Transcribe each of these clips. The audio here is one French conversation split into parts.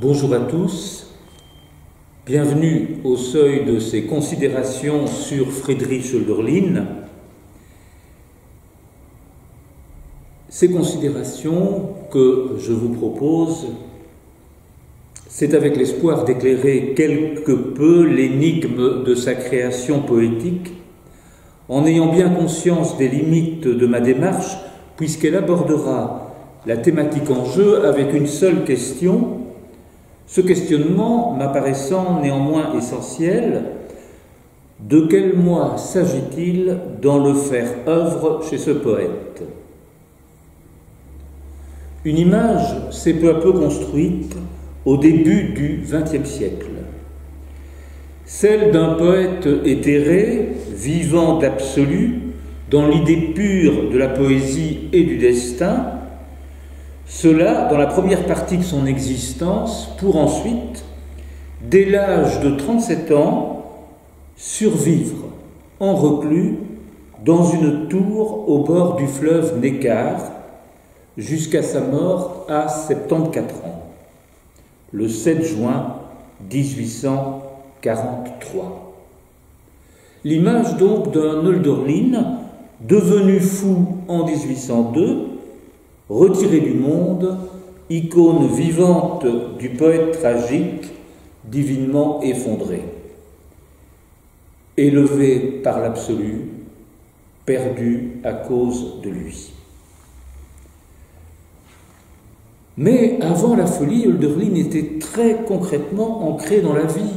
Bonjour à tous, bienvenue au seuil de ces considérations sur Friedrich Hölderlin. Ces considérations que je vous propose, c'est avec l'espoir d'éclairer quelque peu l'énigme de sa création poétique, en ayant bien conscience des limites de ma démarche, puisqu'elle abordera la thématique en jeu avec une seule question, ce questionnement m'apparaissant néanmoins essentiel, de quel moi s'agit-il dans le faire œuvre chez ce poète? Une image s'est peu à peu construite au début du XXe siècle, celle d'un poète éthéré, vivant d'absolu, dans l'idée pure de la poésie et du destin, cela dans la première partie de son existence, pour ensuite, dès l'âge de 37 ans, survivre en reclus dans une tour au bord du fleuve Neckar jusqu'à sa mort à 74 ans, le 7 juin 1843. L'image donc d'un Hölderlin devenu fou en 1802 retiré du monde, icône vivante du poète tragique, divinement effondré, élevé par l'absolu, perdu à cause de lui. Mais avant la folie, Hölderlin était très concrètement ancré dans la vie,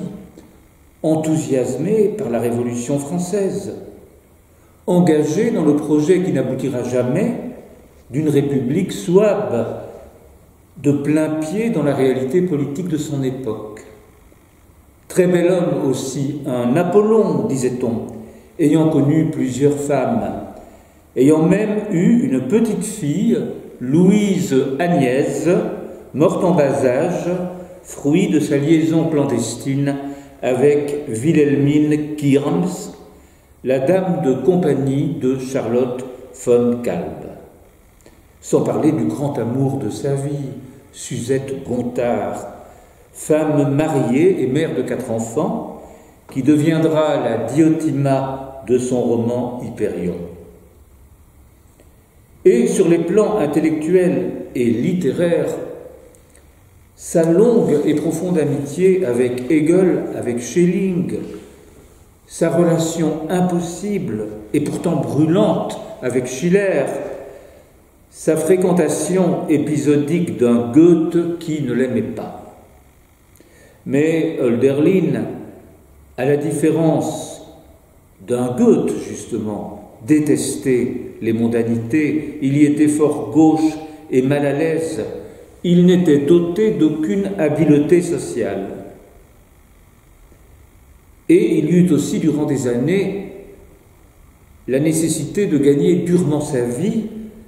enthousiasmé par la Révolution française, engagé dans le projet qui n'aboutira jamais d'une république souabe de plein pied dans la réalité politique de son époque. Très bel homme aussi, un Apollon, disait-on, ayant connu plusieurs femmes, ayant même eu une petite fille, Louise Agnès, morte en bas âge, fruit de sa liaison clandestine avec Wilhelmine Kirms, la dame de compagnie de Charlotte von Kalb sans parler du grand amour de sa vie, Suzette Gontard, femme mariée et mère de quatre enfants, qui deviendra la Diotima de son roman Hyperion. Et sur les plans intellectuels et littéraires, sa longue et profonde amitié avec Hegel, avec Schelling, sa relation impossible et pourtant brûlante avec Schiller, sa fréquentation épisodique d'un Goethe qui ne l'aimait pas. Mais Hölderlin, à la différence d'un Goethe justement, détestait les mondanités, il y était fort gauche et mal à l'aise, il n'était doté d'aucune habileté sociale. Et il y eut aussi durant des années la nécessité de gagner durement sa vie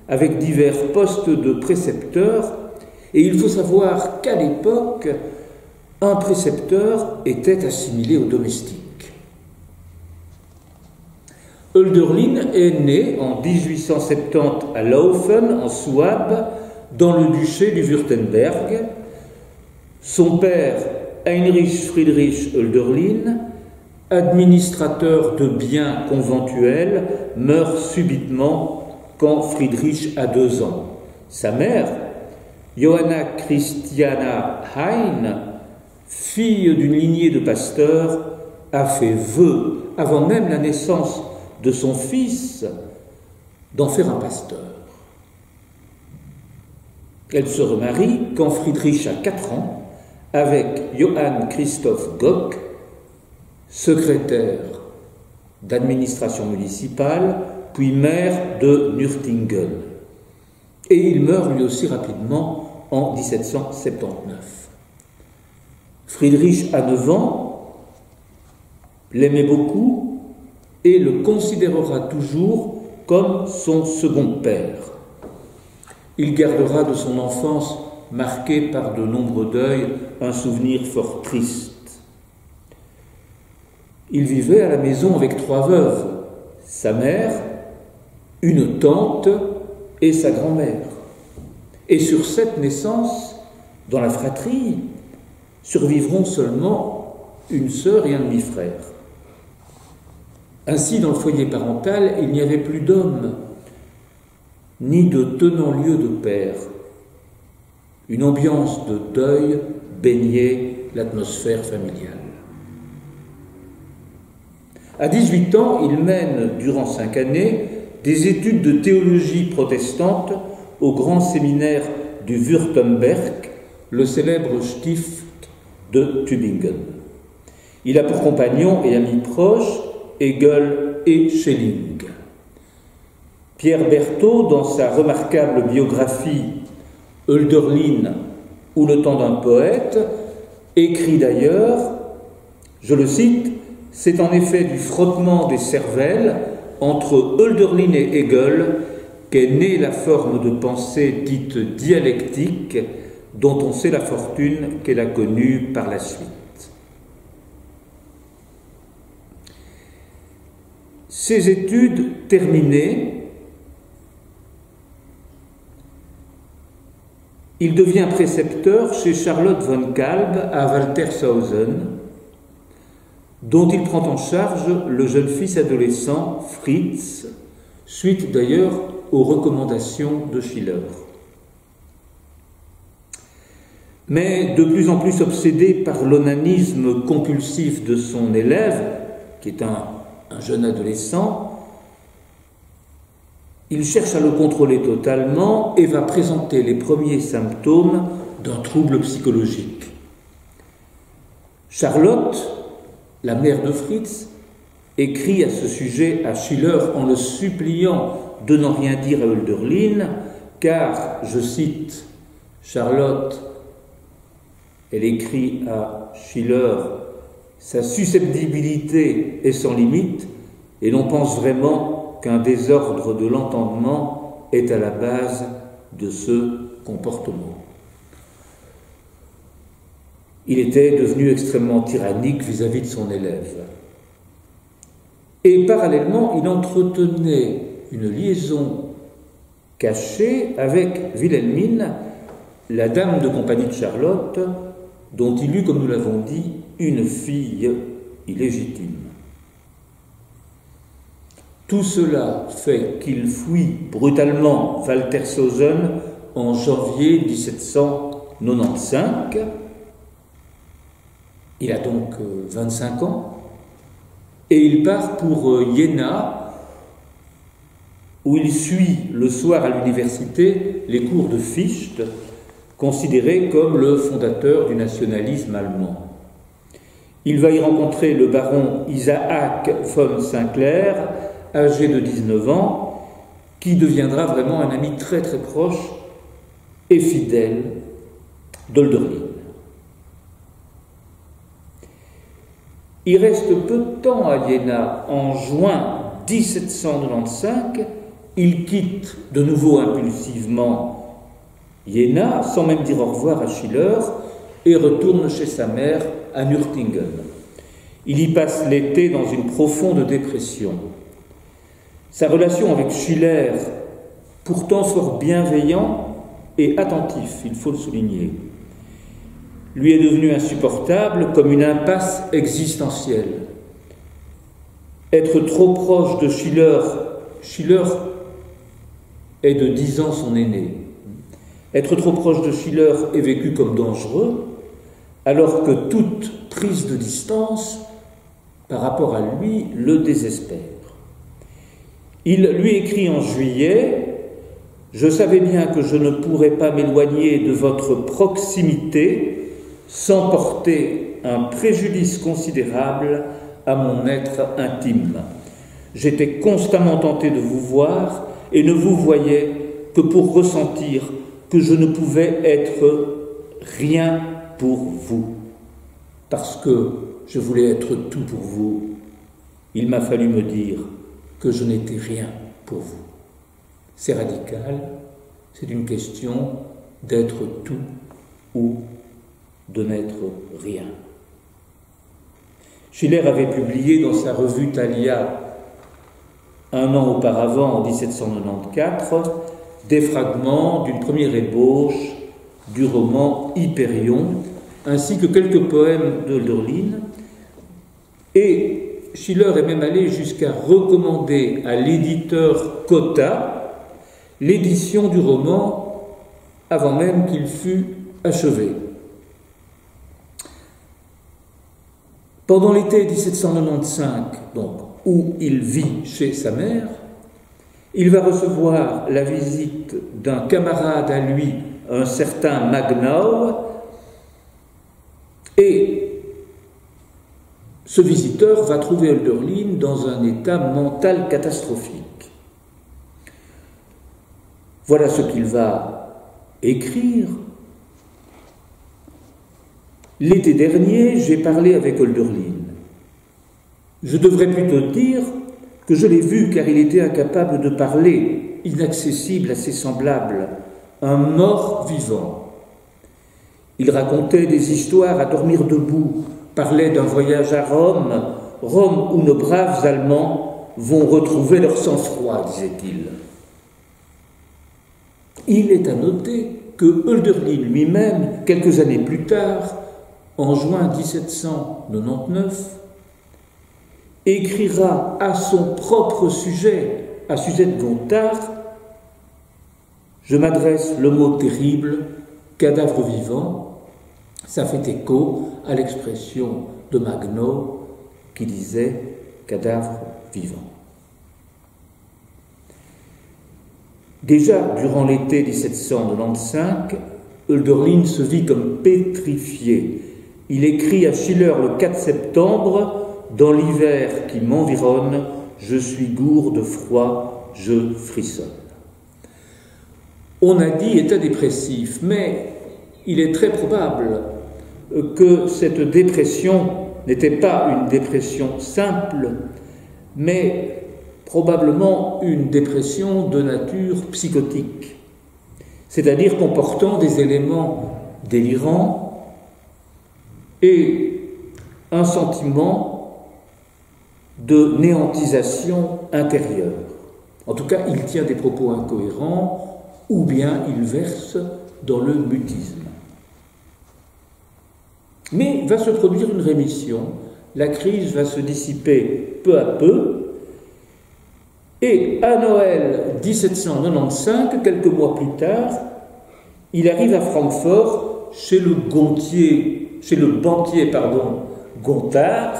avec divers postes de précepteurs, et il faut savoir qu'à l'époque, un précepteur était assimilé au domestique. Hölderlin est né en 1870 à Laufen, en Souabe, dans le duché du Württemberg. Son père, Heinrich Friedrich Hölderlin, administrateur de biens conventuels, meurt subitement quand Friedrich a deux ans. Sa mère, Johanna Christiana Hein, fille d'une lignée de pasteurs, a fait vœu, avant même la naissance de son fils, d'en faire un pasteur. Elle se remarie quand Friedrich a quatre ans avec Johann Christoph Gock, secrétaire d'administration municipale puis maire de Nürtingen. Et il meurt lui aussi rapidement en 1779. Friedrich a 9 ans, l'aimait beaucoup et le considérera toujours comme son second père. Il gardera de son enfance marquée par de nombreux deuils un souvenir fort triste. Il vivait à la maison avec trois veuves, sa mère, une tante et sa grand-mère. Et sur cette naissance, dans la fratrie, survivront seulement une sœur et un demi-frère. Ainsi, dans le foyer parental, il n'y avait plus d'hommes, ni de tenant-lieu de père. Une ambiance de deuil baignait l'atmosphère familiale. À 18 ans, il mène, durant cinq années, des études de théologie protestante au grand séminaire du Württemberg, le célèbre Stift de Tübingen. Il a pour compagnon et ami proche Hegel et Schelling. Pierre Berthaud, dans sa remarquable biographie Hölderlin ou le temps d'un poète, écrit d'ailleurs, je le cite, c'est en effet du frottement des cervelles entre Hölderlin et Hegel qu'est née la forme de pensée dite dialectique dont on sait la fortune qu'elle a connue par la suite. Ces études terminées, il devient précepteur chez Charlotte von Kalb à Waltershausen, dont il prend en charge le jeune fils adolescent Fritz, suite d'ailleurs aux recommandations de Schiller. Mais de plus en plus obsédé par l'onanisme compulsif de son élève, qui est un, un jeune adolescent, il cherche à le contrôler totalement et va présenter les premiers symptômes d'un trouble psychologique. Charlotte, la mère de Fritz, écrit à ce sujet à Schiller en le suppliant de n'en rien dire à Hölderlin, car, je cite, Charlotte, elle écrit à Schiller, sa susceptibilité est sans limite, et l'on pense vraiment qu'un désordre de l'entendement est à la base de ce comportement. Il était devenu extrêmement tyrannique vis-à-vis de son élève. Et parallèlement, il entretenait une liaison cachée avec Wilhelmine, la dame de compagnie de Charlotte, dont il eut, comme nous l'avons dit, une fille illégitime. Tout cela fait qu'il fuit brutalement Waltershausen en janvier 1795 il a donc 25 euh, ans et il part pour euh, où il suit le soir à l'université les cours de Fichte, considéré comme le fondateur du nationalisme allemand. Il va y rencontrer le baron Isaac von Sinclair, âgé de 19 ans, qui deviendra vraiment un ami très très proche et fidèle d'Olderlin. Il reste peu de temps à Iéna. En juin 1795, il quitte de nouveau impulsivement Iéna, sans même dire au revoir à Schiller, et retourne chez sa mère à Nürtingen. Il y passe l'été dans une profonde dépression. Sa relation avec Schiller, pourtant fort bienveillant et attentif, il faut le souligner, lui est devenu insupportable comme une impasse existentielle. Être trop proche de Schiller, Schiller est de dix ans son aîné. Être trop proche de Schiller est vécu comme dangereux, alors que toute prise de distance par rapport à lui le désespère. Il lui écrit en juillet Je savais bien que je ne pourrais pas m'éloigner de votre proximité sans porter un préjudice considérable à mon être intime. J'étais constamment tenté de vous voir et ne vous voyais que pour ressentir que je ne pouvais être rien pour vous, parce que je voulais être tout pour vous. Il m'a fallu me dire que je n'étais rien pour vous. C'est radical, c'est une question d'être tout ou de n'être rien. Schiller avait publié dans sa revue Thalia un an auparavant, en 1794, des fragments d'une première ébauche du roman Hyperion, ainsi que quelques poèmes de Hölderlin. Et Schiller est même allé jusqu'à recommander à l'éditeur Cotta l'édition du roman avant même qu'il fût achevé. Pendant l'été 1795, donc, où il vit chez sa mère, il va recevoir la visite d'un camarade à lui, un certain Magnau, et ce visiteur va trouver Hölderlin dans un état mental catastrophique. Voilà ce qu'il va écrire L'été dernier, j'ai parlé avec Hölderlin. Je devrais plutôt dire que je l'ai vu car il était incapable de parler, inaccessible à ses semblables, un mort vivant. Il racontait des histoires à dormir debout, parlait d'un voyage à Rome, Rome où nos braves Allemands vont retrouver leur sang-froid, disait-il. Il est à noter que Hölderlin lui-même, quelques années plus tard, en juin 1799, écrira à son propre sujet, à Suzette Gontard, Je m'adresse le mot terrible, cadavre vivant. Ça fait écho à l'expression de Magnot qui disait cadavre vivant. Déjà durant l'été 1795, Hölderlin se vit comme pétrifié il écrit à Schiller le 4 septembre Dans l'hiver qui m'environne, je suis gourde de froid, je frissonne. On a dit état dépressif, mais il est très probable que cette dépression n'était pas une dépression simple, mais probablement une dépression de nature psychotique, c'est-à-dire comportant des éléments délirants, et un sentiment de néantisation intérieure. En tout cas, il tient des propos incohérents ou bien il verse dans le mutisme. Mais va se produire une rémission, la crise va se dissiper peu à peu, et à Noël 1795, quelques mois plus tard, il arrive à Francfort chez le gontier chez le banquier pardon, Gontard,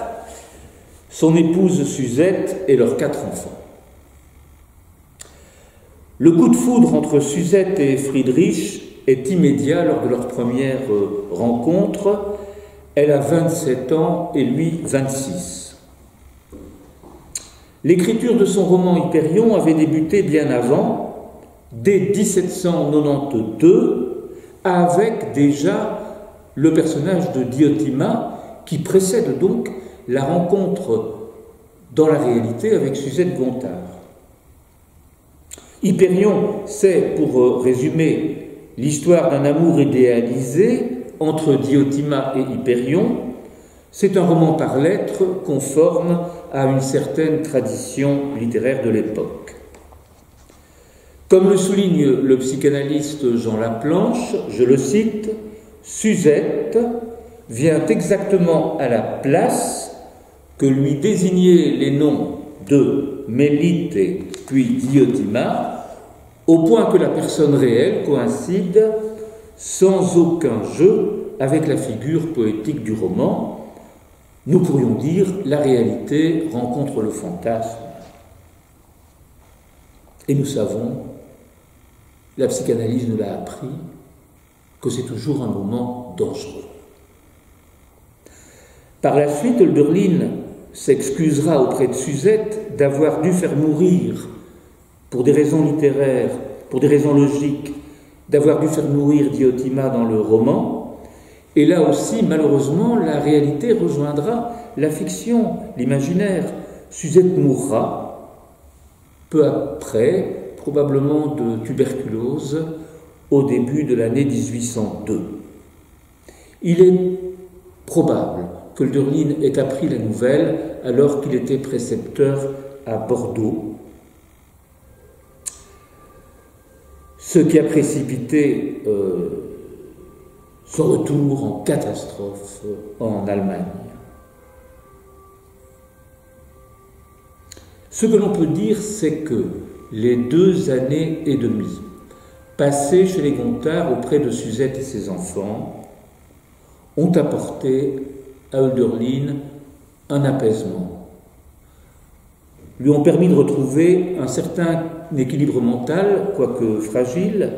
son épouse Suzette et leurs quatre enfants. Le coup de foudre entre Suzette et Friedrich est immédiat lors de leur première euh, rencontre. Elle a 27 ans et lui 26. L'écriture de son roman Hyperion avait débuté bien avant, dès 1792, avec déjà le personnage de Diotima qui précède donc la rencontre dans la réalité avec Suzette Gontard. Hyperion, c'est, pour euh, résumer, l'histoire d'un amour idéalisé entre Diotima et Hyperion. C'est un roman par lettres conforme à une certaine tradition littéraire de l'époque. Comme le souligne le psychanalyste Jean Laplanche, je le cite, Suzette vient exactement à la place que lui désignaient les noms de Mélite puis Diotima, au point que la personne réelle coïncide sans aucun jeu avec la figure poétique du roman. Nous pourrions dire la réalité rencontre le fantasme. Et nous savons, la psychanalyse nous l'a appris, que c'est toujours un moment dangereux. Par la suite, Hölderlin s'excusera auprès de Suzette d'avoir dû faire mourir, pour des raisons littéraires, pour des raisons logiques, d'avoir dû faire mourir Diotima dans le roman. Et là aussi, malheureusement, la réalité rejoindra la fiction, l'imaginaire. Suzette mourra peu après, probablement de tuberculose, au début de l'année 1802. Il est probable que Hölderlin ait appris la nouvelle alors qu'il était précepteur à Bordeaux, ce qui a précipité euh, son retour en catastrophe en Allemagne. Ce que l'on peut dire, c'est que les deux années et demie passées chez les Gontard auprès de Suzette et ses enfants ont apporté à Hölderlin un apaisement, lui ont permis de retrouver un certain équilibre mental, quoique fragile.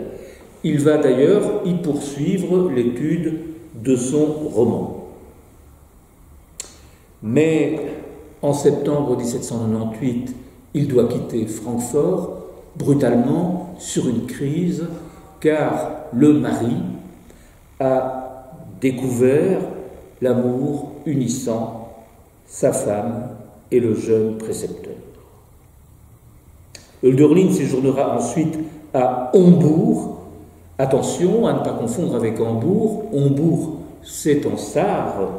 Il va d'ailleurs y poursuivre l'étude de son roman. Mais en septembre 1798, il doit quitter Francfort brutalement sur une crise, car le mari a découvert l'amour unissant sa femme et le jeune précepteur. Hölderlin séjournera ensuite à Hombourg. Attention à ne pas confondre avec Hambourg. Hombourg, c'est en Sarre.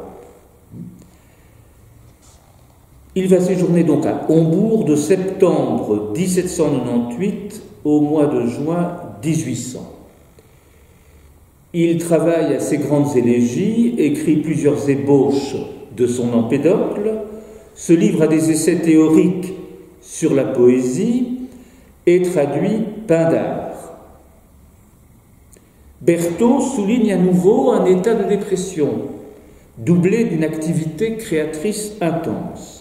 Il va séjourner donc à Hombourg de septembre 1798 au mois de juin 1800. Il travaille à ses grandes élégies, écrit plusieurs ébauches de son empédocle, se livre à des essais théoriques sur la poésie et traduit Pindar. Berthaud souligne à nouveau un état de dépression, doublé d'une activité créatrice intense.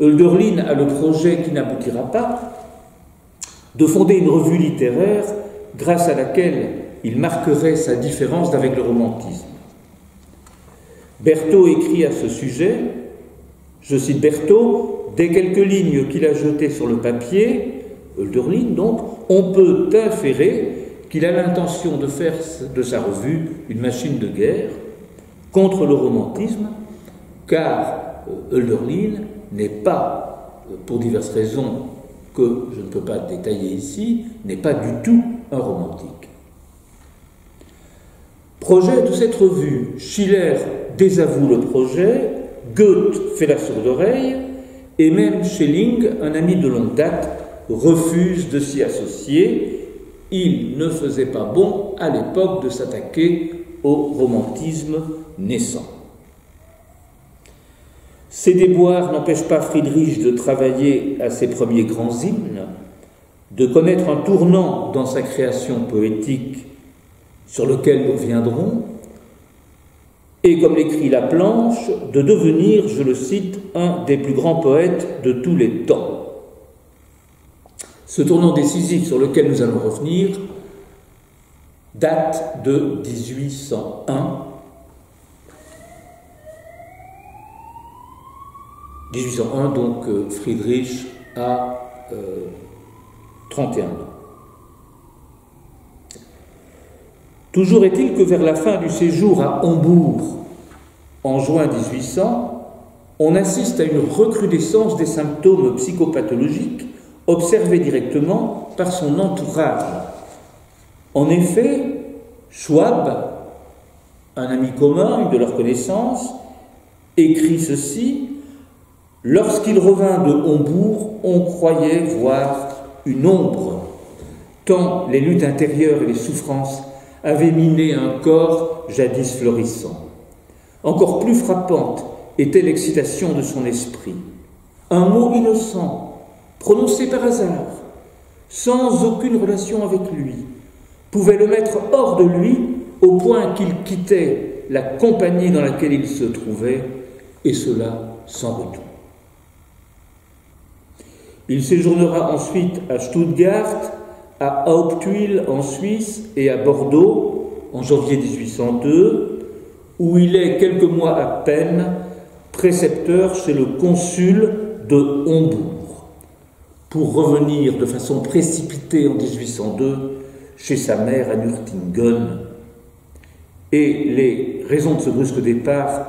Hölderlin a le projet qui n'aboutira pas de fonder une revue littéraire grâce à laquelle il marquerait sa différence avec le romantisme. Berthaud écrit à ce sujet, je cite Berthaud, dès quelques lignes qu'il a jetées sur le papier, Hölderlin donc, on peut inférer qu'il a l'intention de faire de sa revue une machine de guerre contre le romantisme, car euh, Hölderlin n'est pas, pour diverses raisons que je ne peux pas détailler ici, n'est pas du tout un romantique. Projet de cette revue, Schiller désavoue le projet, Goethe fait la sourde oreille, et même Schelling, un ami de longue date, refuse de s'y associer. Il ne faisait pas bon à l'époque de s'attaquer au romantisme naissant. Ces déboires n'empêchent pas Friedrich de travailler à ses premiers grands hymnes, de connaître un tournant dans sa création poétique sur lequel nous viendrons, et comme l'écrit La Planche, de devenir, je le cite, un des plus grands poètes de tous les temps. Ce tournant décisif sur lequel nous allons revenir date de 1801. 1801, donc euh, Friedrich a 31 euh, ans. Toujours est-il que vers la fin du séjour à Hambourg, en juin 1800, on assiste à une recrudescence des symptômes psychopathologiques observé directement par son entourage. En effet, Schwab, un ami commun, une de leurs connaissances, écrit ceci Lorsqu'il revint de Hombourg, on croyait voir une ombre, tant les luttes intérieures et les souffrances avaient miné un corps jadis florissant. Encore plus frappante était l'excitation de son esprit. Un mot innocent, prononcé par hasard, sans aucune relation avec lui, pouvait le mettre hors de lui au point qu'il quittait la compagnie dans laquelle il se trouvait, et cela sans retour. Il séjournera ensuite à Stuttgart, à Hauptwil en Suisse et à Bordeaux en janvier 1802, où il est quelques mois à peine précepteur chez le consul de Hombourg pour revenir de façon précipitée en 1802 chez sa mère à Nürtingen. Et les raisons de ce brusque départ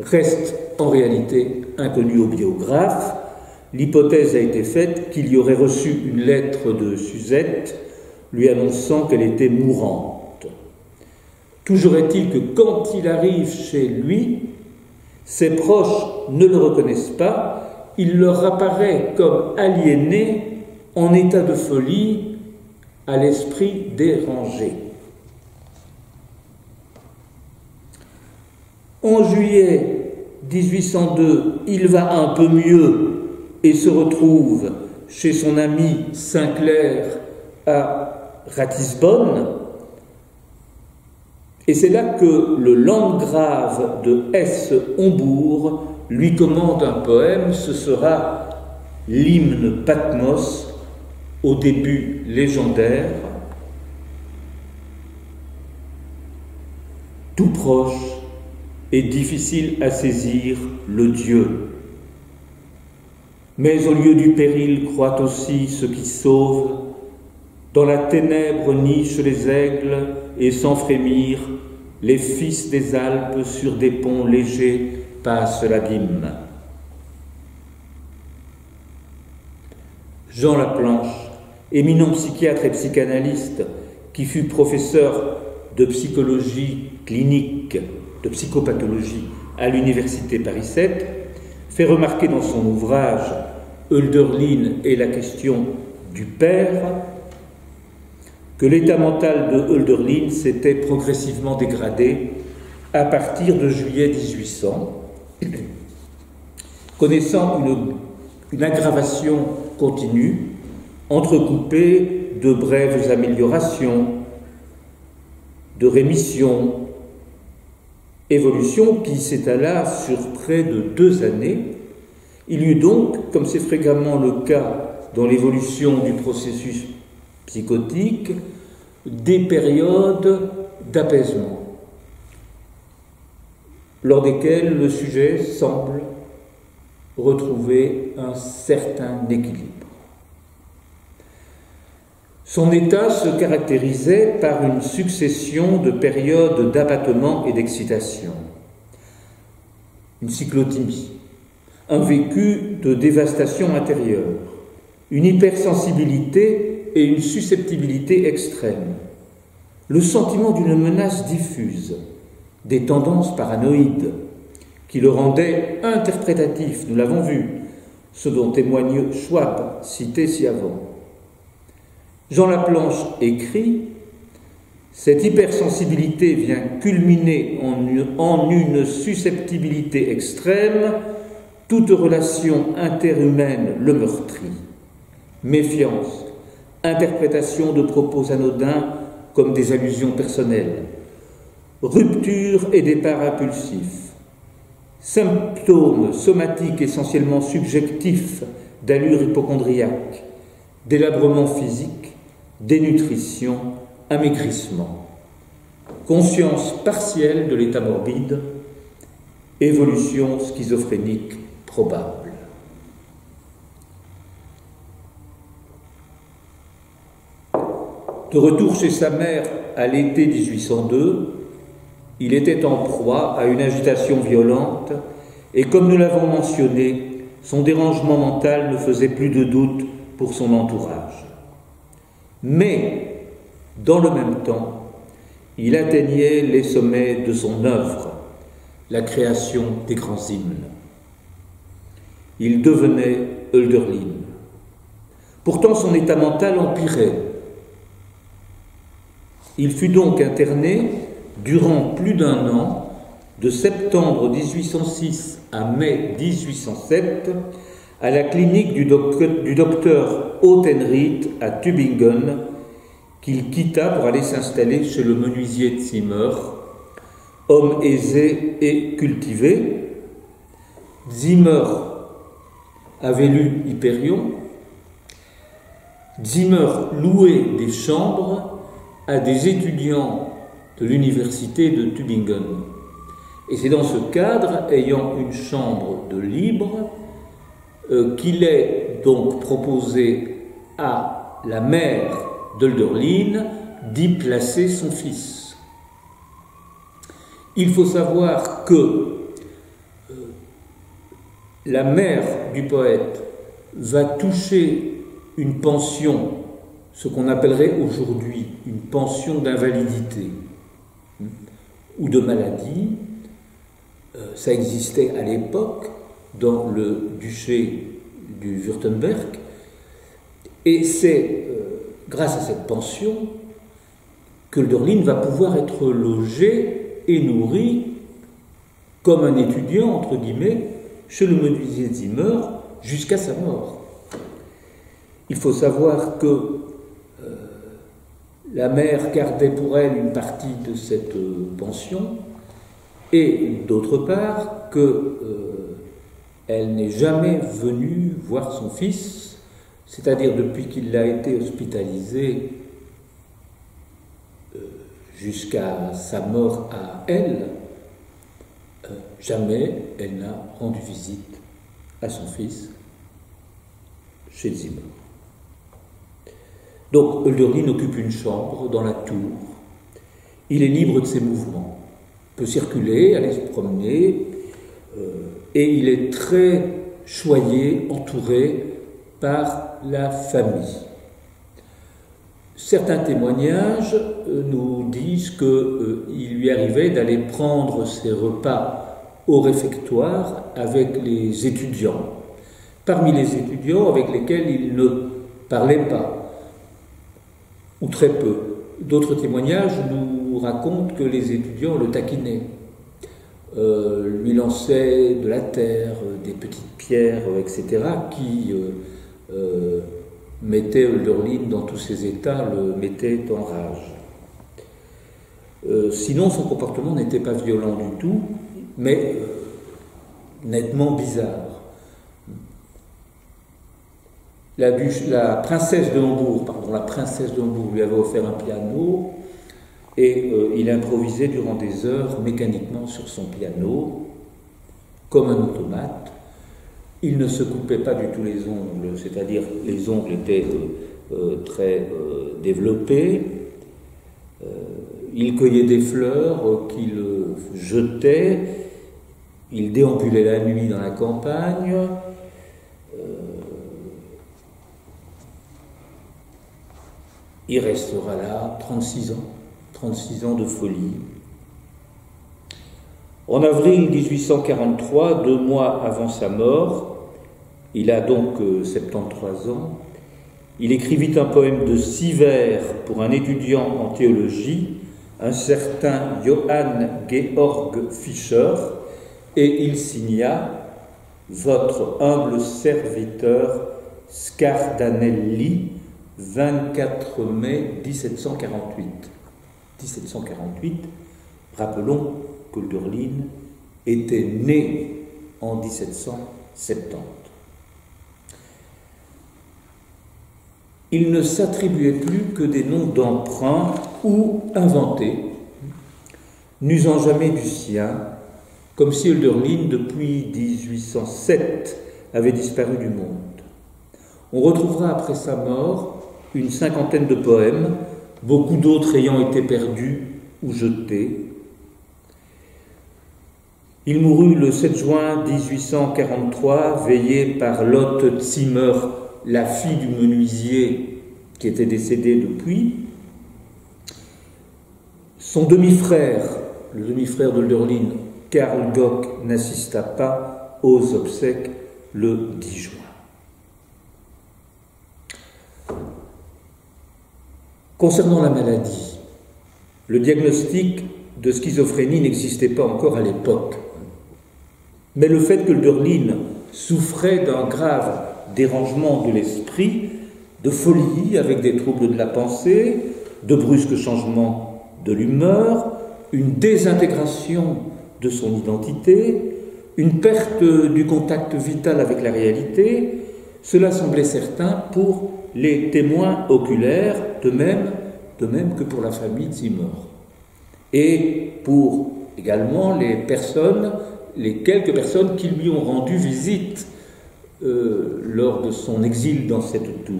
restent en réalité inconnues aux biographes. L'hypothèse a été faite qu'il y aurait reçu une lettre de Suzette lui annonçant qu'elle était mourante. Toujours est-il que quand il arrive chez lui, ses proches ne le reconnaissent pas il leur apparaît comme aliéné en état de folie à l'esprit dérangé. En juillet 1802, il va un peu mieux et se retrouve chez son ami Sinclair à Ratisbonne. Et c'est là que le landgrave de Hesse-Hombourg lui commande un poème, ce sera l'hymne Patmos, au début légendaire, tout proche et difficile à saisir le Dieu. Mais au lieu du péril croit aussi ce qui sauve, dans la ténèbre nichent les aigles et sans frémir, les fils des Alpes sur des ponts légers passent l'abîme. Jean Laplanche, éminent psychiatre et psychanalyste, qui fut professeur de psychologie clinique, de psychopathologie à l'université Paris 7, fait remarquer dans son ouvrage Hölderlin et la question du père que l'état mental de Hölderlin s'était progressivement dégradé à partir de juillet 1800, connaissant une, une aggravation continue, entrecoupée de brèves améliorations, de rémission, évolution qui s'étala sur près de deux années. Il y eut donc, comme c'est fréquemment le cas dans l'évolution du processus psychotique, des périodes d'apaisement, lors desquelles le sujet semble retrouver un certain équilibre. Son état se caractérisait par une succession de périodes d'abattement et d'excitation, une cyclotimie, un vécu de dévastation intérieure, une hypersensibilité et une susceptibilité extrême, le sentiment d'une menace diffuse, des tendances paranoïdes qui le rendaient interprétatif, nous l'avons vu, ce dont témoigne Schwab, cité ci avant Jean Laplanche écrit Cette hypersensibilité vient culminer en une susceptibilité extrême, toute relation interhumaine le meurtrit. Méfiance, interprétation de propos anodins comme des allusions personnelles, rupture et départ impulsif, symptômes somatiques essentiellement subjectifs d'allure hypochondriaque, délabrement physique, dénutrition, amaigrissement, conscience partielle de l'état morbide, évolution schizophrénique De retour chez sa mère à l'été 1802, il était en proie à une agitation violente et comme nous l'avons mentionné, son dérangement mental ne faisait plus de doute pour son entourage. Mais, dans le même temps, il atteignait les sommets de son œuvre, la création des grands hymnes. Il devenait Hölderlin. Pourtant, son état mental empirait. Il fut donc interné durant plus d'un an, de septembre 1806 à mai 1807, à la clinique du, docteur Othenrieth à Tübingen, qu'il quitta pour aller s'installer chez le menuisier Zimmer, homme aisé et cultivé. Zimmer avait lu Hyperion. Zimmer louait des chambres à des étudiants de l'université de Tübingen. Et c'est dans ce cadre, ayant une chambre de libre, euh, qu'il est donc proposé à la mère d'Ölderlin d'y placer son fils. Il faut savoir que la mère du poète va toucher une pension, ce qu'on appellerait aujourd'hui une pension d'invalidité hein, ou de maladie. Euh, ça existait à l'époque dans le duché du Württemberg. Et c'est euh, grâce à cette pension que Dorlin va pouvoir être logé et nourri comme un étudiant, entre guillemets, chez le menuisier Zimmer jusqu'à sa mort. Il faut savoir que euh, la mère gardait pour elle une partie de cette euh, pension et d'autre part que euh, elle n'est jamais venue voir son fils, c'est-à-dire depuis qu'il a été hospitalisé jusqu'à sa mort à elle, jamais elle n'a rendu visite à son fils chez Zimmer. Donc Hölderlin occupe une chambre dans la tour. Il est libre de ses mouvements, peut circuler, aller se promener, euh, et il est très choyé, entouré par la famille. Certains témoignages euh, nous disent qu'il euh, lui arrivait d'aller prendre ses repas au réfectoire avec les étudiants. Parmi les étudiants avec lesquels il ne parlait pas, ou très peu. D'autres témoignages nous racontent que les étudiants le taquinaient, euh, lui lançaient de la terre, des petites pierres, etc., qui euh, mettaient Hölderlin dans tous ses états, le mettaient en rage. sinon, son comportement n'était pas violent du tout, mais euh, nettement bizarre. La, princesse de Hambourg, la princesse de Hambourg lui avait offert un piano et euh, il improvisait durant des heures mécaniquement sur son piano, comme un automate. Il ne se coupait pas du tout les ongles, c'est-à-dire les ongles étaient euh, très développés. il cueillait des fleurs qu'il jetait il déambulait la nuit dans la campagne. Euh, il restera là 36 ans, 36 ans de folie. En avril 1843, deux mois avant sa mort, il a donc 73 euh, ans, il écrivit un poème de six vers pour un étudiant en théologie, un certain Johann Georg Fischer, et il signa Votre humble serviteur Scardanelli, 24 mai 1748. 1748, rappelons que Durlin était né en 1770. Il ne s'attribuait plus que des noms d'emprunt ou inventés, n'usant jamais du sien, comme si Hölderlin, depuis 1807, avait disparu du monde. On retrouvera après sa mort une cinquantaine de poèmes, beaucoup d'autres ayant été perdus ou jetés. Il mourut le 7 juin 1843, veillé par Lotte Zimmer, la fille du menuisier qui était décédé depuis. Son demi-frère, le demi-frère de Karl Gock n'assista pas aux obsèques le 10 juin. Concernant la maladie, le diagnostic de schizophrénie n'existait pas encore à l'époque. Mais le fait que Durlin souffrait d'un grave dérangement de l'esprit, de folie avec des troubles de la pensée, de brusques changements de l'humeur, une désintégration de son identité, une perte du contact vital avec la réalité, cela semblait certain pour les témoins oculaires, de même, de même que pour la famille Zimmer. Et pour également les personnes, les quelques personnes qui lui ont rendu visite euh, lors de son exil dans cette tour.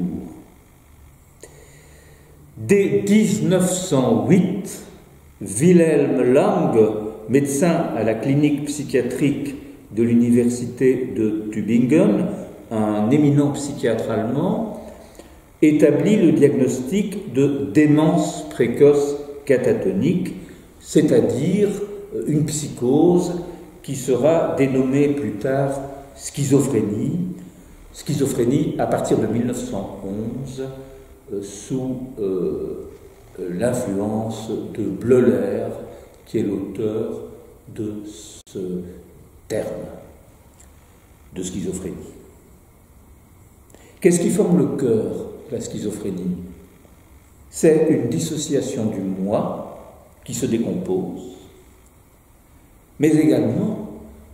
Dès 1908, Wilhelm Lang médecin à la clinique psychiatrique de l'université de Tübingen, un éminent psychiatre allemand, établit le diagnostic de démence précoce catatonique, c'est-à-dire une psychose qui sera dénommée plus tard schizophrénie, schizophrénie à partir de 1911 euh, sous euh, l'influence de Bleuler, qui est l'auteur de ce terme de schizophrénie. Qu'est-ce qui forme le cœur de la schizophrénie? C'est une dissociation du moi qui se décompose, mais également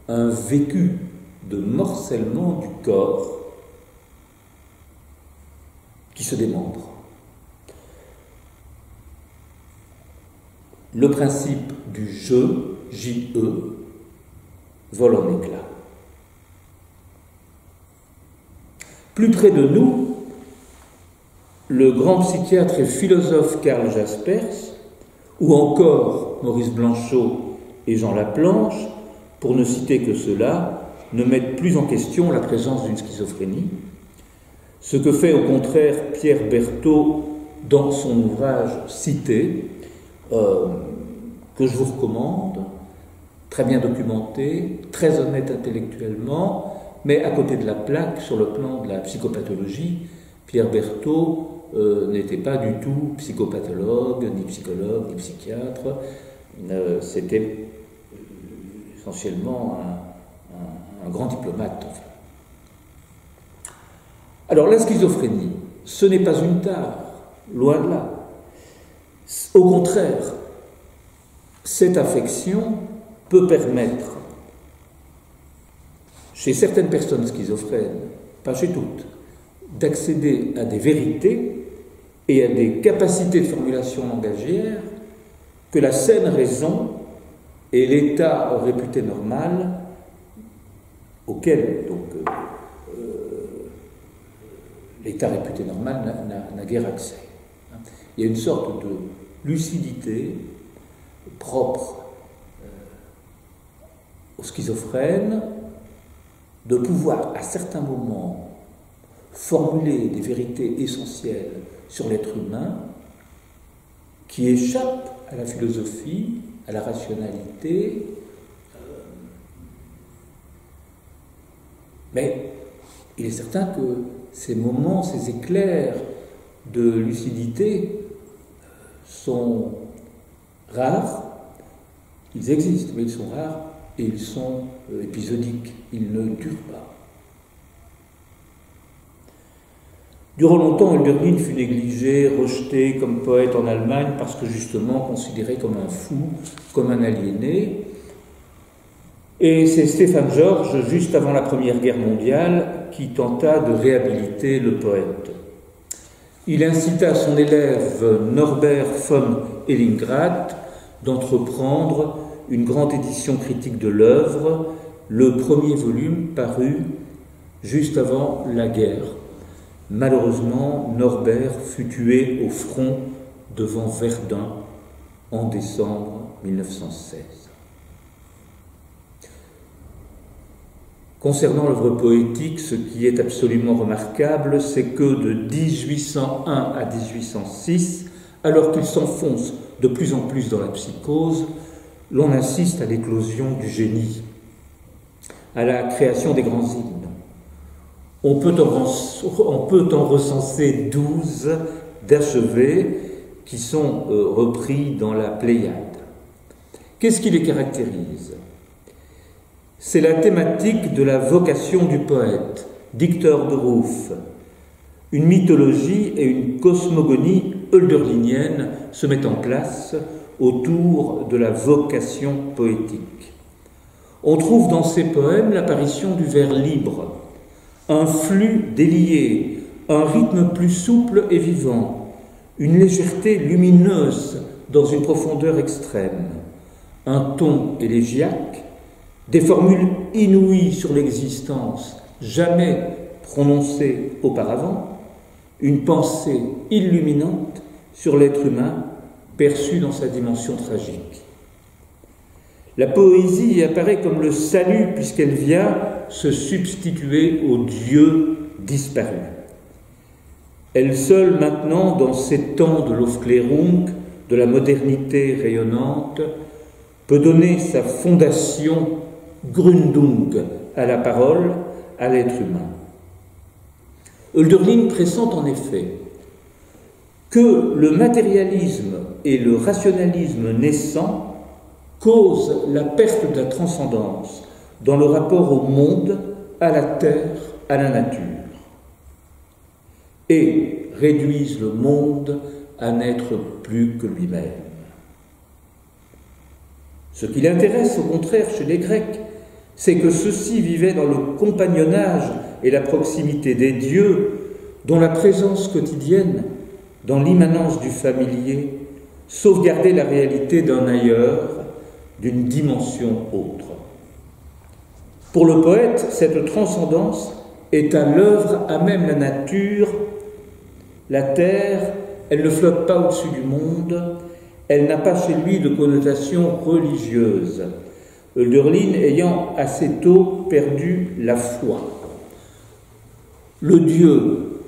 un vécu de morcellement du corps qui se démembre. Le principe du je, J-E, vole en éclats. Plus près de nous, le grand psychiatre et philosophe Karl Jaspers, ou encore Maurice Blanchot et Jean Laplanche, pour ne citer que cela, ne mettent plus en question la présence d'une schizophrénie, ce que fait au contraire Pierre Berthaud dans son ouvrage Cité, euh, que je vous recommande, très bien documenté, très honnête intellectuellement, mais à côté de la plaque, sur le plan de la psychopathologie, Pierre Berthaud euh, n'était pas du tout psychopathologue, ni psychologue, ni psychiatre. Euh, c'était essentiellement un, grand diplomate. Alors la schizophrénie, ce n'est pas une tare, loin de là. Au contraire, cette affection peut permettre, chez certaines personnes schizophrènes, pas chez toutes, d'accéder à des vérités et à des capacités de formulation langagière que la saine raison et l'état réputé normal auquel donc euh, euh, l'état réputé normal n'a guère accès. Il y a une sorte de lucidité propre euh, aux schizophrènes de pouvoir à certains moments formuler des vérités essentielles sur l'être humain qui échappent à la philosophie, à la rationalité. Mais il est certain que ces moments, ces éclairs de lucidité euh, sont rares, ils existent, mais ils sont rares et ils sont euh, épisodiques, ils ne durent pas. Durant longtemps, Hölderlin fut négligé, rejeté comme poète en Allemagne parce que justement considéré comme un fou, comme un aliéné. Et c'est Stéphane Georges, juste avant la Première Guerre mondiale, qui tenta de réhabiliter le poète. Il incita son élève Norbert von Ellingrad d'entreprendre une grande édition critique de l'œuvre, le premier volume paru juste avant la guerre. Malheureusement, Norbert fut tué au front devant Verdun en décembre 1916. Concernant l'œuvre poétique, ce qui est absolument remarquable, c'est que de 1801 à 1806, alors qu'il s'enfonce de plus en plus dans la psychose, l'on insiste à l'éclosion du génie, à la création des grands hymnes. On peut en, recenser douze d'achevés qui sont euh, repris dans la Pléiade. Qu'est-ce qui les caractérise? C'est la thématique de la vocation du poète, dicteur de Rouf. Une mythologie et une cosmogonie hölderlinienne se mettent en place autour de la vocation poétique. On trouve dans ces poèmes l'apparition du vers libre, un flux délié, un rythme plus souple et vivant, une légèreté lumineuse dans une profondeur extrême, un ton élégiaque, des formules inouïes sur l'existence, jamais prononcées auparavant, une pensée illuminante sur l'être humain perçu dans sa dimension tragique. La poésie apparaît comme le salut puisqu'elle vient se substituer au Dieu disparu. Elle seule maintenant, dans ces temps de l'Aufklärung, de la modernité rayonnante, peut donner sa fondation Grundung à la parole, à l'être humain. Hölderlin pressent en effet que le matérialisme et le rationalisme naissant cause la perte de la transcendance dans le rapport au monde, à la terre, à la nature, et réduisent le monde à n'être plus que lui-même. Ce qui l'intéresse au contraire chez les Grecs, c'est que ceux-ci vivaient dans le compagnonnage et la proximité des dieux, dont la présence quotidienne, dans l'immanence du familier, sauvegardait la réalité d'un ailleurs, d'une dimension autre. Pour le poète, cette transcendance est à l'œuvre à même la nature. La terre, elle ne flotte pas au-dessus du monde, elle n'a pas chez lui de connotation religieuse, Hölderlin ayant assez tôt perdu la foi. Le Dieu,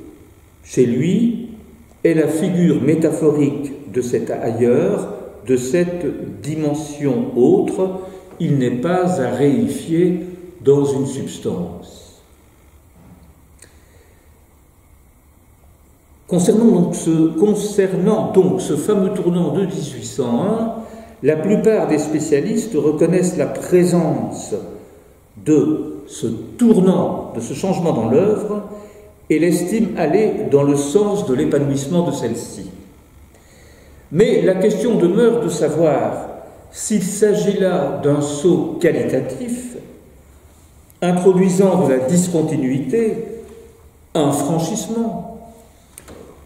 chez lui, est la figure métaphorique de cet ailleurs, de cette dimension autre, il n'est pas à réifier dans une substance. Concernant donc, ce, concernant donc ce fameux tournant de 1801, la plupart des spécialistes reconnaissent la présence de ce tournant, de ce changement dans l'œuvre, et l'estiment aller dans le sens de l'épanouissement de celle-ci. Mais la question demeure de savoir s'il s'agit là d'un saut qualitatif, introduisant de la discontinuité, un franchissement,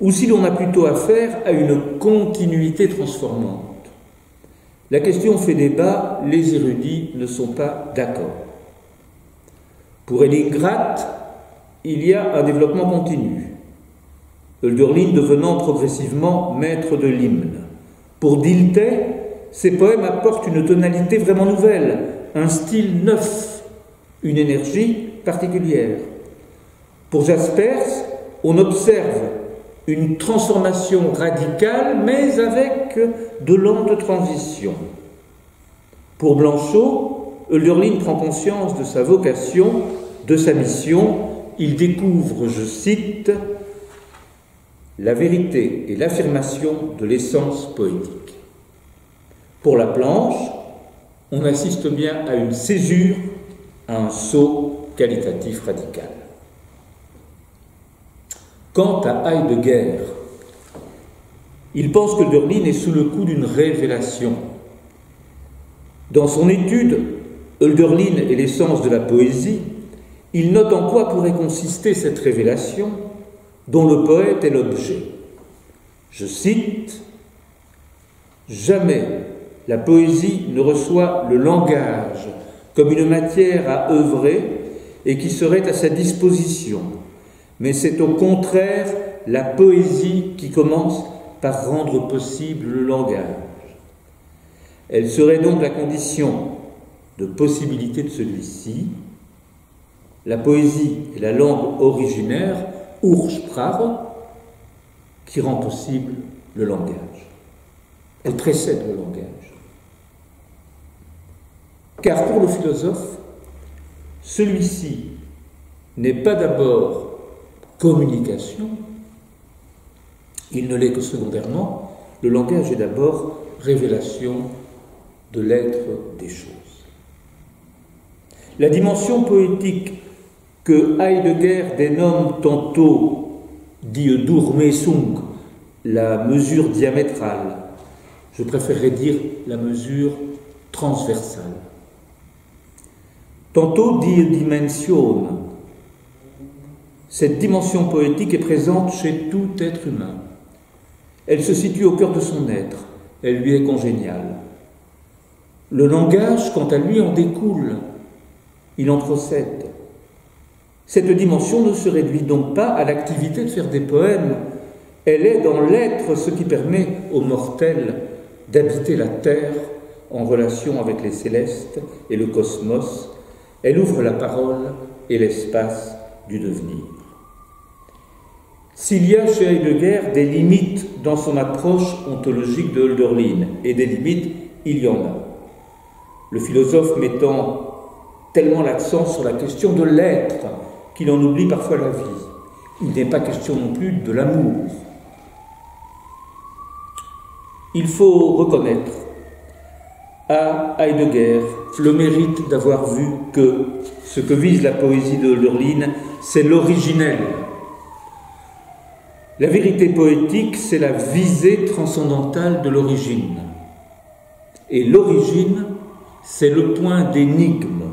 ou si l'on a plutôt affaire à une continuité transformante. La question fait débat, les érudits ne sont pas d'accord. Pour Elingrat, il y a un développement continu, Hölderlin devenant progressivement maître de l'hymne. Pour Dilthey, ces poèmes apportent une tonalité vraiment nouvelle, un style neuf, une énergie particulière. Pour Jaspers, on observe une transformation radicale, mais avec de lentes transitions. Pour Blanchot, Hölderlin prend conscience de sa vocation, de sa mission. Il découvre, je cite, la vérité et l'affirmation de l'essence poétique. Pour la planche, on assiste bien à une césure, à un saut qualitatif radical. Quant à Heidegger, il pense que Derlin est sous le coup d'une révélation. Dans son étude Hölderlin et l'essence de la poésie, il note en quoi pourrait consister cette révélation dont le poète est l'objet. Je cite Jamais la poésie ne reçoit le langage comme une matière à œuvrer et qui serait à sa disposition mais c'est au contraire la poésie qui commence par rendre possible le langage. Elle serait donc la condition de possibilité de celui-ci. La poésie est la langue originaire, Ursprache, qui rend possible le langage. Elle précède le langage. Car pour le philosophe, celui-ci n'est pas d'abord communication, il ne l'est que secondairement. Le langage est d'abord révélation de l'être des choses. La dimension poétique que Heidegger dénomme tantôt, dit Durmessung, la mesure diamétrale, je préférerais dire la mesure transversale. Tantôt dimension, cette dimension poétique est présente chez tout être humain. Elle se situe au cœur de son être, elle lui est congéniale. Le langage, quant à lui, en découle, il en procède. Cette dimension ne se réduit donc pas à l'activité de faire des poèmes, elle est dans l'être ce qui permet aux mortels d'habiter la terre en relation avec les célestes et le cosmos, elle ouvre la parole et l'espace du devenir. S'il y a chez Heidegger des limites dans son approche ontologique de Hölderlin, et des limites, il y en a. Le philosophe mettant tellement l'accent sur la question de l'être qu'il en oublie parfois la vie. Il n'est pas question non plus de l'amour. Il faut reconnaître à Heidegger le mérite d'avoir vu que ce que vise la poésie de Lurline, c'est l'originel. La vérité poétique, c'est la visée transcendantale de l'origine. Et l'origine, c'est le point d'énigme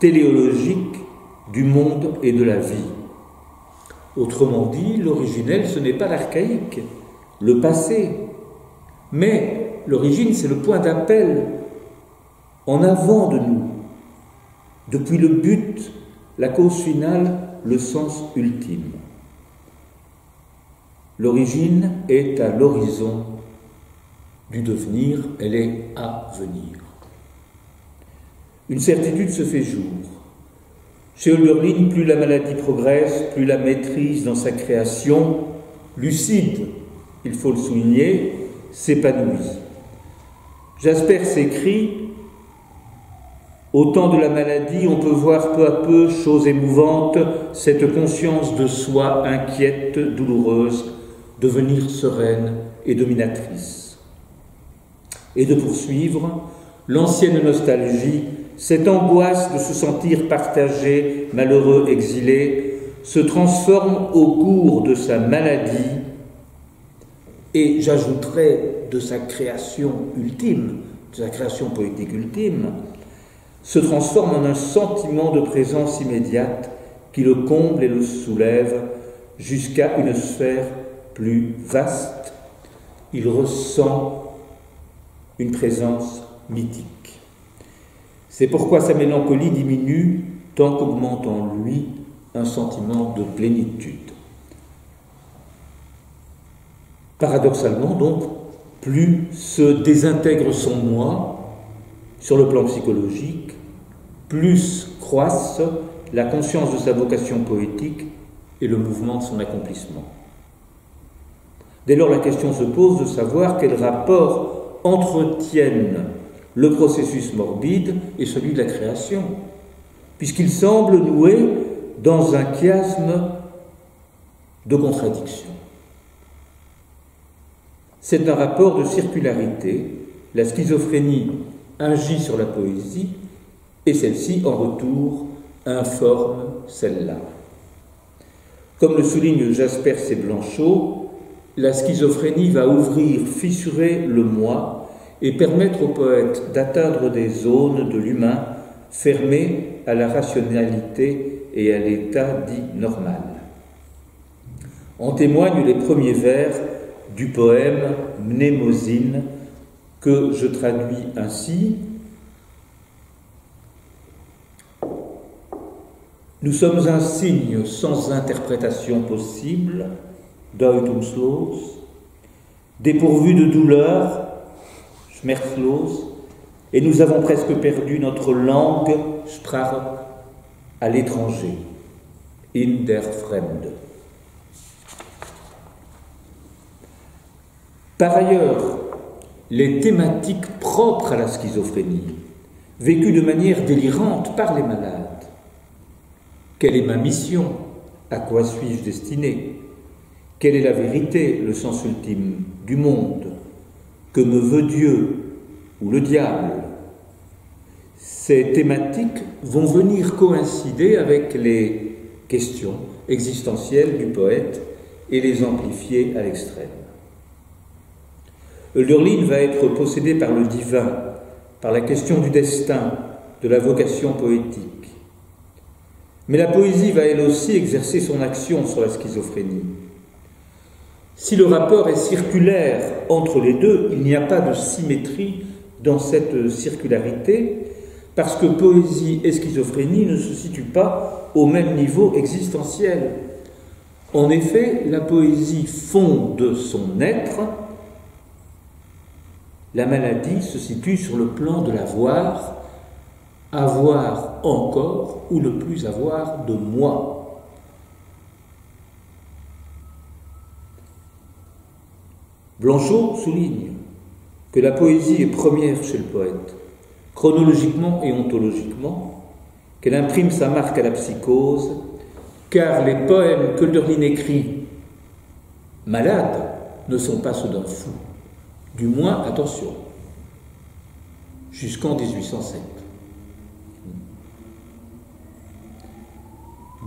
téléologique du monde et de la vie. Autrement dit, l'originel, ce n'est pas l'archaïque, le passé, mais l'origine, c'est le point d'appel en avant de nous, depuis le but, la cause finale, le sens ultime. L'origine est à l'horizon du devenir, elle est à venir. Une certitude se fait jour. Chez Hölderlin, plus la maladie progresse, plus la maîtrise dans sa création, lucide, il faut le souligner, s'épanouit. Jasper s'écrit Au temps de la maladie, on peut voir peu à peu, chose émouvante, cette conscience de soi inquiète, douloureuse, devenir sereine et dominatrice. Et de poursuivre l'ancienne nostalgie, cette angoisse de se sentir partagé, malheureux, exilé, se transforme au cours de sa maladie et j'ajouterai de sa création ultime, de sa création poétique ultime, se transforme en un sentiment de présence immédiate qui le comble et le soulève jusqu'à une sphère plus vaste. Il ressent une présence mythique. C'est pourquoi sa mélancolie diminue tant qu'augmente en lui un sentiment de plénitude. Paradoxalement, donc, plus se désintègre son moi sur le plan psychologique, plus croissent la conscience de sa vocation poétique et le mouvement de son accomplissement. Dès lors, la question se pose de savoir quel rapport entretiennent le processus morbide et celui de la création, puisqu'il semble noué dans un chiasme de contradiction. C'est un rapport de circularité. La schizophrénie agit sur la poésie et celle-ci, en retour, informe celle-là. Comme le souligne Jasper C. Blanchot, la schizophrénie va ouvrir, fissurer le moi et permettre au poète d'atteindre des zones de l'humain fermées à la rationalité et à l'état dit normal. En témoignent les premiers vers du poème Mnémosine que je traduis ainsi. Nous sommes un signe sans interprétation possible, deutungslos, dépourvu de douleur, schmerzlos, et nous avons presque perdu notre langue, Sprache, à l'étranger, in der Fremde. Par ailleurs, les thématiques propres à la schizophrénie, vécues de manière délirante par les malades, quelle est ma mission? À quoi suis-je destiné Quelle est la vérité, le sens ultime du monde? Que me veut Dieu ou le diable? Ces thématiques vont venir coïncider avec les questions existentielles du poète et les amplifier à l'extrême. Lurline va être possédé par le divin, par la question du destin, de la vocation poétique. Mais la poésie va elle aussi exercer son action sur la schizophrénie. Si le rapport est circulaire entre les deux, il n'y a pas de symétrie dans cette circularité, parce que poésie et schizophrénie ne se situent pas au même niveau existentiel. En effet, la poésie fonde son être la maladie se situe sur le plan de l'avoir, avoir encore ou ne plus avoir de moi. Blanchot souligne que la poésie est première chez le poète, chronologiquement et ontologiquement, qu'elle imprime sa marque à la psychose, car les poèmes que Durlin écrit malades ne sont pas ceux d'un fou. Du moins, attention, jusqu'en 1807.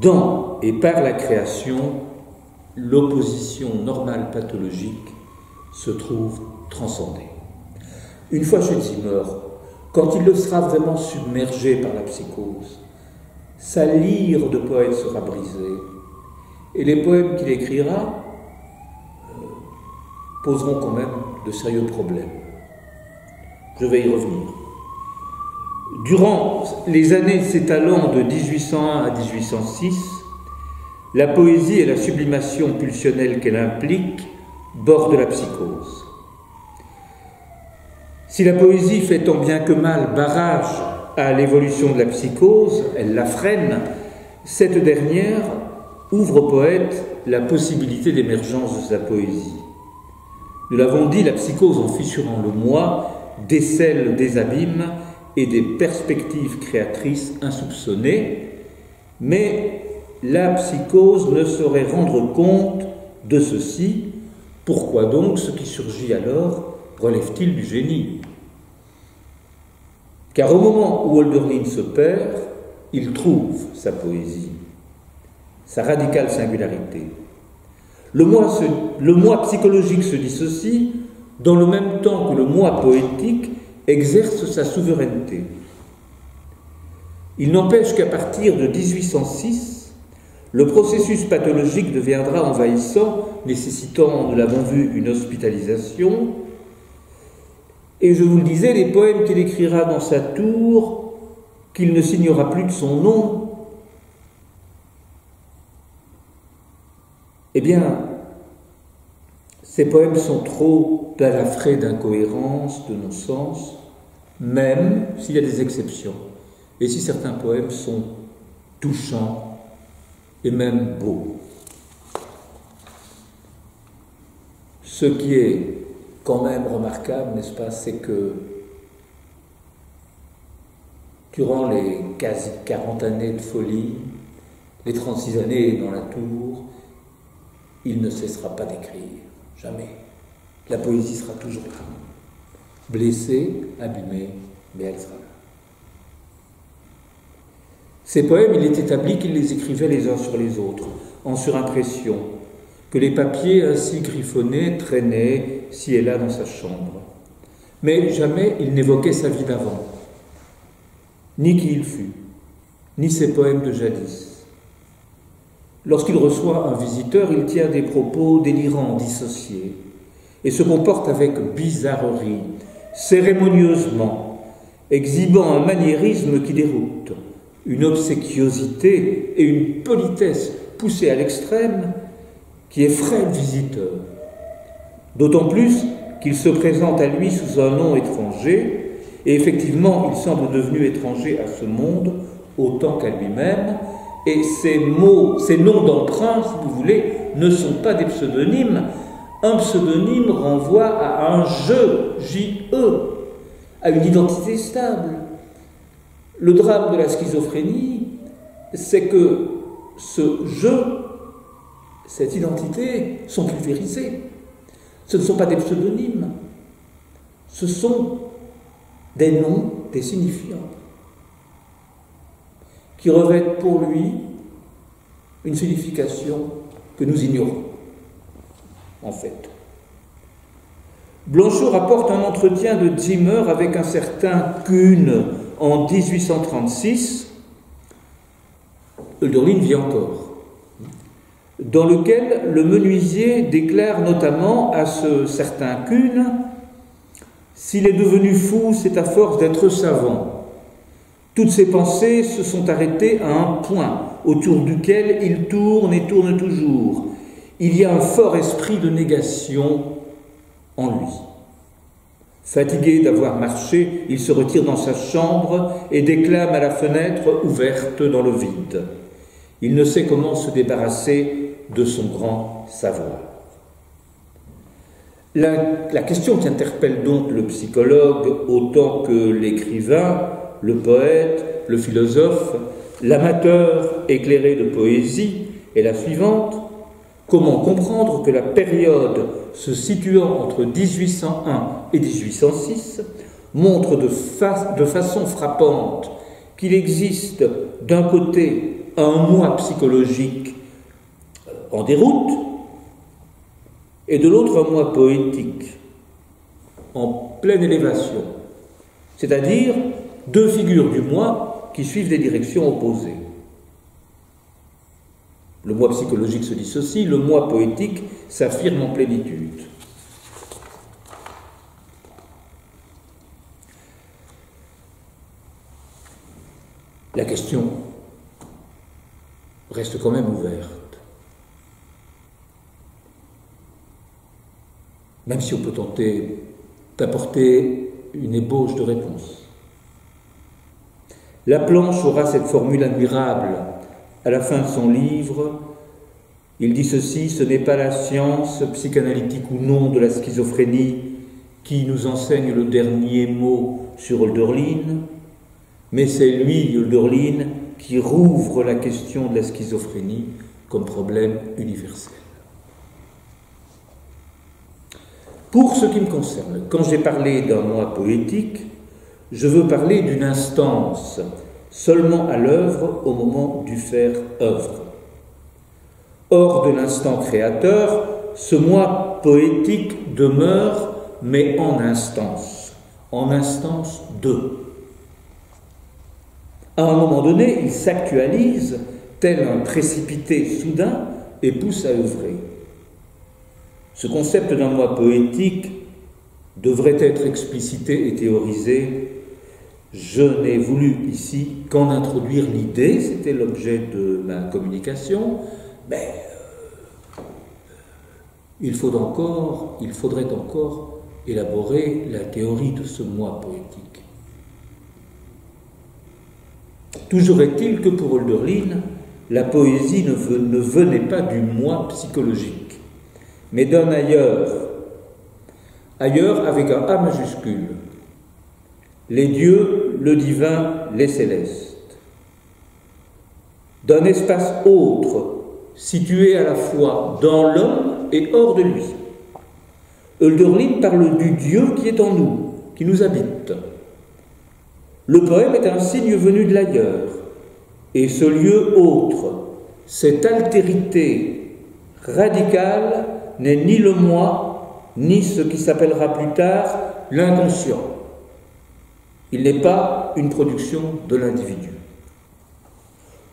Dans et par la création, l'opposition normale pathologique se trouve transcendée. Une fois chez Zimmer, quand il le sera vraiment submergé par la psychose, sa lyre de poète sera brisée, et les poèmes qu'il écrira euh, poseront quand même de sérieux problèmes. Je vais y revenir. Durant les années s'étalant de 1801 à 1806, la poésie et la sublimation pulsionnelle qu'elle implique bordent la psychose. Si la poésie fait tant bien que mal barrage à l'évolution de la psychose, elle la freine, cette dernière ouvre au poète la possibilité d'émergence de sa poésie. Nous l'avons dit, la psychose, en fissurant le moi, décèle des abîmes et des perspectives créatrices insoupçonnées, mais la psychose ne saurait rendre compte de ceci. Pourquoi donc ce qui surgit alors relève-t-il du génie? Car au moment où Hölderlin se perd, il trouve sa poésie, sa radicale singularité. Le moi, le moi psychologique se dissocie dans le même temps que le moi poétique exerce sa souveraineté. Il n'empêche qu'à partir de 1806, le processus pathologique deviendra envahissant, nécessitant, nous l'avons vu, une hospitalisation. Et je vous le disais, les poèmes qu'il écrira dans sa tour, qu'il ne signera plus de son nom, eh bien, ces poèmes sont trop balafrés d'incohérence, de non-sens, même s'il y a des exceptions, et si certains poèmes sont touchants et même beaux. Ce qui est quand même remarquable, n'est-ce pas, c'est que durant les quasi 40 années de folie, les 36 années dans la tour, il ne cessera pas d'écrire, jamais. La poésie sera toujours là blessée, abîmée, mais elle sera là. Ces poèmes, il est établi qu'il les écrivait les uns sur les autres, en surimpression, que les papiers ainsi griffonnés traînaient ci et là dans sa chambre. Mais jamais il n'évoquait sa vie d'avant, ni qui il fut, ni ses poèmes de jadis. Lorsqu'il reçoit un visiteur, il tient des propos délirants, dissociés, et se comporte avec bizarrerie, cérémonieusement, exhibant un maniérisme qui déroute, une obséquiosité et une politesse poussées à l'extrême qui effraient le visiteur. D'autant plus qu'il se présente à lui sous un nom étranger, et effectivement il semble devenu étranger à ce monde autant qu'à lui-même, et ces mots, ces noms d'emprunt, si vous voulez, ne sont pas des pseudonymes, un pseudonyme renvoie à un je, J-E, à une identité stable. Le drame de la schizophrénie, c'est que ce je, cette identité, sont pulvérisées. Ce ne sont pas des pseudonymes, ce sont des noms, des signifiants, qui revêtent pour lui une signification que nous ignorons en fait. Blanchot rapporte un entretien de Zimmer avec un certain Kuhn en 1836. Hölderlin vit encore. Dans lequel le menuisier déclare notamment à ce certain Kuhn S'il est devenu fou, c'est à force d'être savant. Toutes ses pensées se sont arrêtées à un point autour duquel il tourne et tourne toujours il y a un fort esprit de négation en lui. Fatigué d'avoir marché, il se retire dans sa chambre et déclame à la fenêtre ouverte dans le vide. Il ne sait comment se débarrasser de son grand savoir. La, question qui interpelle donc le psychologue autant que l'écrivain, le poète, le philosophe, l'amateur éclairé de poésie est la suivante. Comment comprendre que la période se situant entre 1801 et 1806 montre de, de façon frappante qu'il existe d'un côté un moi psychologique en déroute et de l'autre un moi poétique en pleine élévation, c'est-à-dire deux figures du moi qui suivent des directions opposées. Le moi psychologique se dissocie, le moi poétique s'affirme en plénitude. La question reste quand même ouverte. Même si on peut tenter d'apporter une ébauche de réponse. La planche aura cette formule admirable à la fin de son livre. Il dit ceci, ce n'est pas la science, psychanalytique ou non, de la schizophrénie qui nous enseigne le dernier mot sur Hölderlin, mais c'est lui, Hölderlin, qui rouvre la question de la schizophrénie comme problème universel. Pour ce qui me concerne, quand j'ai parlé d'un moi poétique, je veux parler d'une instance seulement à l'œuvre au moment du faire œuvre. Hors de l'instant créateur, ce moi poétique demeure, mais en instance, en instance de. À un moment donné, il s'actualise tel un précipité soudain et pousse à œuvrer. Ce concept d'un moi poétique devrait être explicité et théorisé. Je n'ai voulu ici qu'en introduire l'idée, c'était l'objet de ma communication, mais euh, il, faut encore, il faudrait encore élaborer la théorie de ce moi poétique. Toujours est-il que pour Hölderlin, la poésie ne, venait pas du moi psychologique, mais d'un ailleurs, ailleurs avec un A majuscule, les dieux, le divin, les célestes, d'un espace autre, situé à la fois dans l'homme et hors de lui. Hölderlin parle du Dieu qui est en nous, qui nous habite. Le poème est un signe venu de l'ailleurs, et ce lieu autre, cette altérité radicale n'est ni le moi, ni ce qui s'appellera plus tard l'inconscient. Il n'est pas une production de l'individu.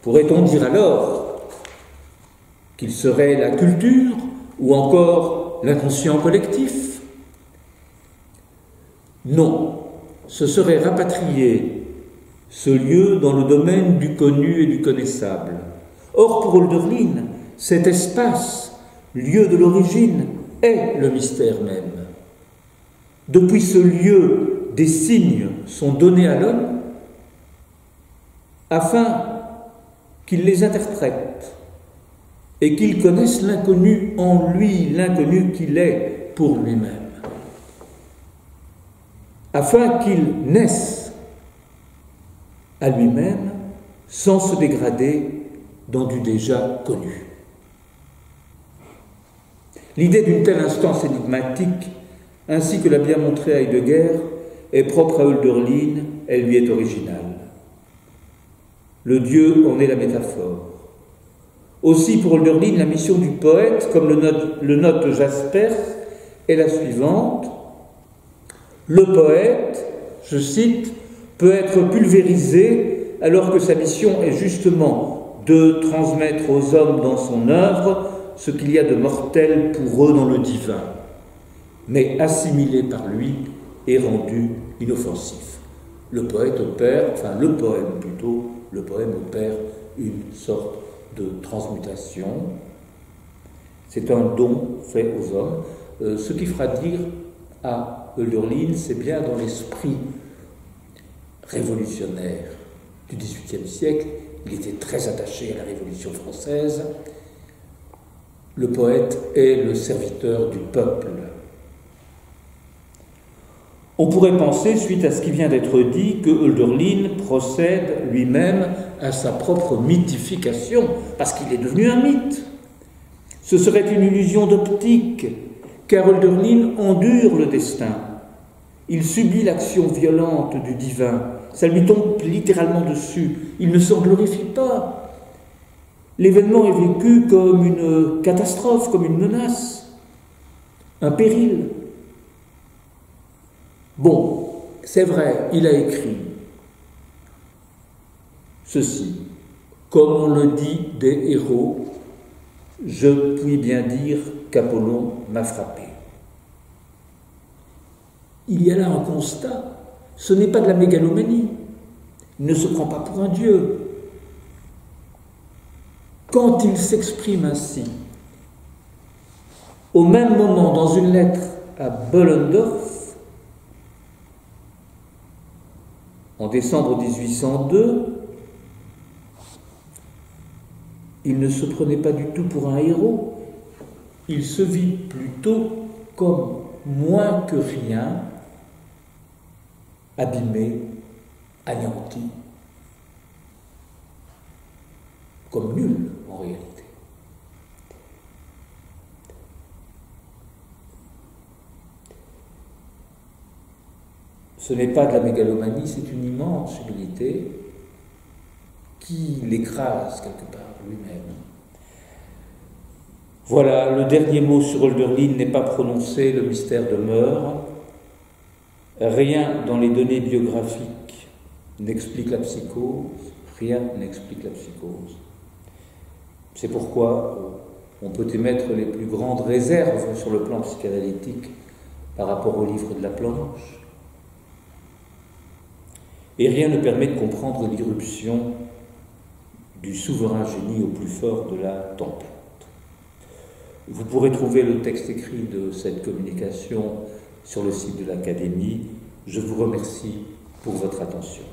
Pourrait-on dire alors qu'il serait la culture ou encore l'inconscient collectif? Non, ce serait rapatrier ce lieu dans le domaine du connu et du connaissable. Or, pour Hölderlin, cet espace, lieu de l'origine, est le mystère même. Depuis ce lieu, des signes sont donnés à l'homme afin qu'il les interprète et qu'il connaisse l'inconnu en lui, l'inconnu qu'il est pour lui-même afin qu'il naisse à lui-même sans se dégrader dans du déjà connu. L'idée d'une telle instance énigmatique, ainsi que l'a bien montré Heidegger, est propre à Hölderlin, elle lui est originale. Le Dieu en est la métaphore. Aussi pour Hölderlin, la mission du poète, comme le note, le note Jaspers, est la suivante le poète, je cite, peut être pulvérisé alors que sa mission est justement de transmettre aux hommes dans son œuvre ce qu'il y a de mortel pour eux dans le divin, mais assimilé par lui et rendu inoffensif. Le poète opère, enfin le poème plutôt, le poème opère une sorte de transmutation. C'est un don fait aux hommes, euh, ce qui fera dire à Hölderlin, c'est bien dans l'esprit révolutionnaire du XVIIIe siècle. Il était très attaché à la Révolution française. Le poète est le serviteur du peuple. On pourrait penser, suite à ce qui vient d'être dit, que Hölderlin procède lui-même à sa propre mythification, parce qu'il est devenu un mythe. Ce serait une illusion d'optique, car Hölderlin endure le destin. Il subit l'action violente du divin. Ça lui tombe littéralement dessus. Il ne s'en glorifie pas. L'événement est vécu comme une catastrophe, comme une menace, un péril. Bon, c'est vrai, il a écrit ceci. Comme on le dit des héros, je puis bien dire qu'Apollon m'a frappé. Il y a là un constat. Ce n'est pas de la mégalomanie. Il ne se prend pas pour un dieu. Quand il s'exprime ainsi, au même moment, dans une lettre à Bollendorf, en décembre 1802, il ne se prenait pas du tout pour un héros, il se vit plutôt comme moins que rien, abîmé, anéanti, comme nul réalité. Ce n'est pas de la mégalomanie, c'est une immense humilité qui l'écrase quelque part lui-même. Voilà, le dernier mot sur Hölderlin n'est pas prononcé, le mystère demeure. Rien dans les données biographiques n'explique la psychose, rien n'explique la psychose. C'est pourquoi on peut émettre les plus grandes réserves sur le plan psychanalytique par rapport au livre de la planche. Et rien ne permet de comprendre l'irruption du souverain génie au plus fort de la tempête. Vous pourrez trouver le texte écrit de cette communication sur le site de l'Académie. Je vous remercie pour votre attention.